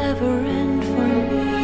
ever end for me.